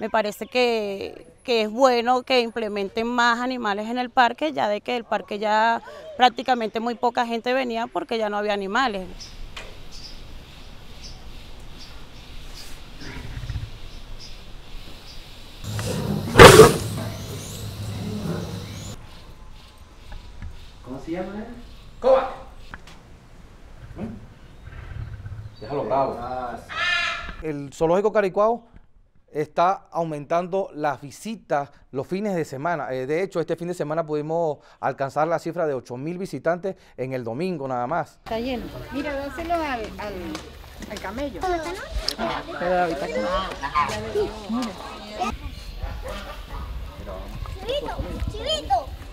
Me parece que, que, es bueno que implementen más animales en el parque, ya de que el parque ya prácticamente muy poca gente venía porque ya no había animales. ¿Cómo se llama? Eh? Kovac. ¿Eh? Déjalo bravo. El zoológico Caricuao está aumentando las visitas los fines de semana. Eh, de hecho, este fin de semana pudimos alcanzar la cifra de 8 mil visitantes en el domingo nada más. Está lleno. Mira, dáselo al, al, al camello. Pero ahorita que... Mira. Chivito, chivito.